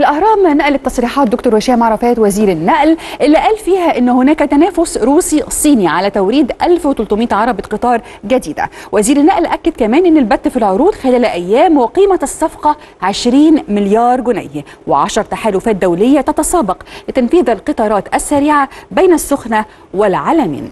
الأهرام نقلت تصريحات دكتور هشام عرفات وزير النقل اللي قال فيها أن هناك تنافس روسي صيني على توريد 1300 عربة قطار جديدة. وزير النقل أكد كمان أن البت في العروض خلال أيام وقيمة الصفقة 20 مليار جنيه. و10 تحالفات دولية تتسابق لتنفيذ القطارات السريعة بين السخنة والعلمين.